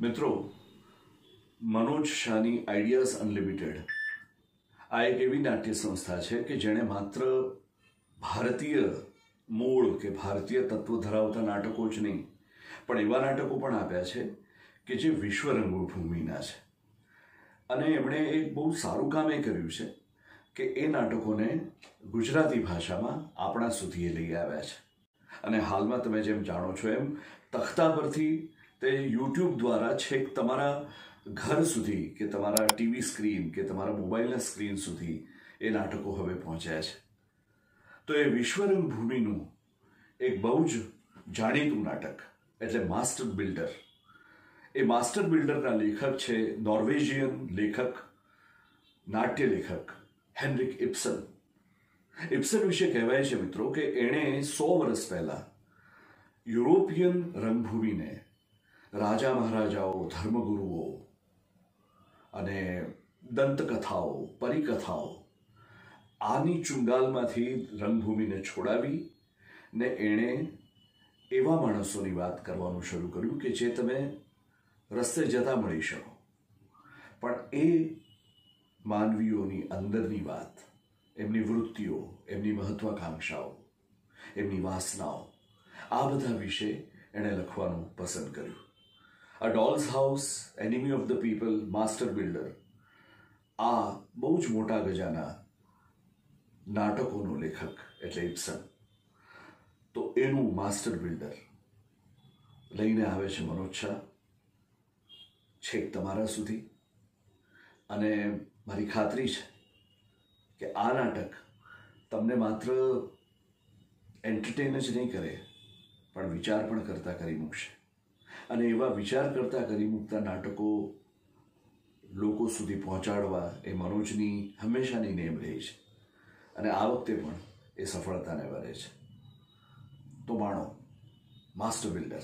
મિત્રો, મનોજ શાહની ideas unlimited આ એક એવી નાટ્ય સંસ્થા છે કે જેણે માત્ર ભારતીય મૂળ કે ભારતીય તત્વ ધરાવતા નાટકો જ નહીં, પણ એવા નાટકો પણ આપ્યા છે કે જે વિશ્વ રંગભૂમિના છે. અને એમણે એક બહુ સારું કામ એ કર્યું છે કે એ નાટકોને ગુજરાતી ભાષામાં આપણા સુધી લઈ આવ્યા છે. અને હાલમાં તમે જેમ જાણો છો એમ, તખ્તા પરથી તે યુટ્યુબ દ્વારા છેક તમારા ઘર સુધી કે તમારા ટીવી સ્ક્રીન કે તમારા મોબાઈલના સ્ક્રીન સુધી એ નાટકો હવે પહોંચ્યા છે. તો એ વિશ્વરંગ ભૂમિનું એક બહુ જ જાણીતું નાટક, એટલે માસ્ટર બિલ્ડર એ માસ્ટર બિલ્ડરના લેખક છે નોર્વેજિયન લેખક, નાટ્ય લેખક હેનરિક ઇપ્સન ઇપ્સન વિશે કહેવાય છે મિત્રો કે એણે સો વર્ષ પહેલા યુરોપિયન રંગભૂમિને રાજા મહારાજાઓ, ધર્મગુરુઓ અને દંતકથાઓ, પરિકથાઓ આની ચુંગાલમાંથી રંગભૂમિને છોડાવી ને એણે એવા માણસોની વાત કરવાનું શરૂ કર્યું કે જે તમે રસ્તે જતા મળી શકો. પણ એ માનવીઓની અંદરની વાત, એમની વૃત્તિઓ, એમની મહત્વાકાંક્ષાઓ, એમની વાસનાઓ, આ બધા વિશે એણે લખવાનું પસંદ કર્યું. A doll's house enemy of the people master builder આ બહુ જ મોટા ગજાના નાટકોનો લેખક એટલે ઇપ્સન. તો એનું માસ્ટર બિલ્ડર લઈને આવે છે મનોજ શાહ છેક તમારા સુધી. અને મારી ખાતરી છે કે આ નાટક તમને માત્ર એન્ટરટેન જ નહીં કરે, પણ વિચાર પણ કરતા કરી મૂકશે. અને એવા વિચાર કરતા કરી મૂકતા નાટકો લોકો સુધી પહોંચાડવા એ મનોજની હંમેશાની નેમ રહી છે. અને આ વખતે પણ એ સફળતાને વરે છે. તો માણો માસ્ટર બિલ્ડર